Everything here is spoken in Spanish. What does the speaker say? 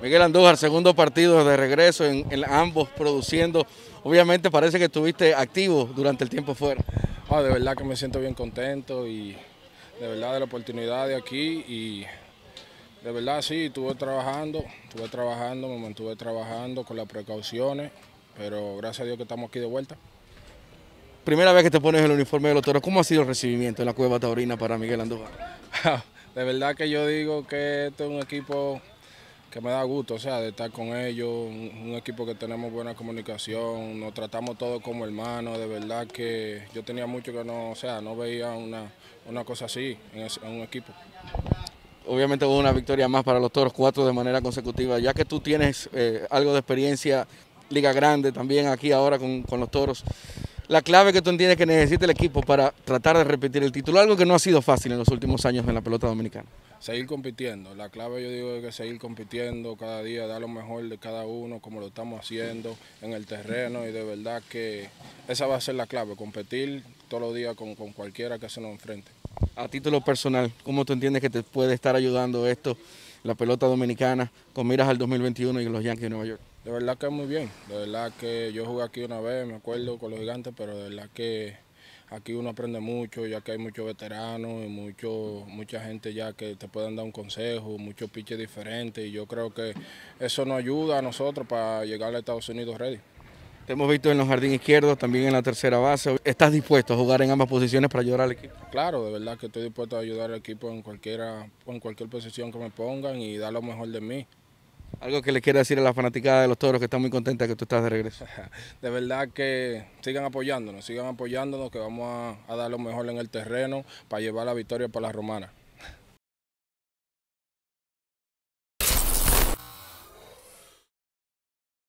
Miguel Andújar, segundo partido de regreso en, en ambos produciendo. Obviamente parece que estuviste activo durante el tiempo fuera. Ah, de verdad que me siento bien contento y de verdad de la oportunidad de aquí y de verdad sí, estuve trabajando, estuve trabajando, me mantuve trabajando con las precauciones, pero gracias a Dios que estamos aquí de vuelta. Primera vez que te pones el uniforme de los toros, ¿cómo ha sido el recibimiento en la Cueva Taurina para Miguel Andújar? de verdad que yo digo que este es un equipo que me da gusto, o sea, de estar con ellos, un, equipo que tenemos buena comunicación, nos tratamos todos como hermanos, de verdad que yo tenía mucho que no, o sea, no veía una, una cosa así en un equipo. Obviamente hubo una victoria más para los toros, cuatro de manera consecutiva, ya que tú tienes eh, algo de experiencia, Liga Grande también aquí ahora con, con los toros la clave que tú entiendes que necesita el equipo para tratar de repetir el título, algo que no ha sido fácil en los últimos años en la pelota dominicana? Seguir compitiendo, la clave yo digo es que seguir compitiendo cada día, dar lo mejor de cada uno, como lo estamos haciendo en el terreno y de verdad que esa va a ser la clave, competir todos los días con, con cualquiera que se nos enfrente. A título personal, ¿cómo tú entiendes que te puede estar ayudando esto, la pelota dominicana, con miras al 2021 y los Yankees de Nueva York? De verdad que muy bien, de verdad que yo jugué aquí una vez, me acuerdo con los gigantes, pero de verdad que aquí uno aprende mucho, ya que hay muchos veteranos y mucho, mucha gente ya que te pueden dar un consejo, muchos pitches diferentes y yo creo que eso nos ayuda a nosotros para llegar a Estados Unidos ready. Te hemos visto en los jardines izquierdos, también en la tercera base. ¿Estás dispuesto a jugar en ambas posiciones para ayudar al equipo? Claro, de verdad que estoy dispuesto a ayudar al equipo en, cualquiera, en cualquier posición que me pongan y dar lo mejor de mí. Algo que le quiera decir a la fanaticada de los toros que está muy contenta que tú estás de regreso. De verdad que sigan apoyándonos, sigan apoyándonos, que vamos a, a dar lo mejor en el terreno para llevar la victoria para la romana.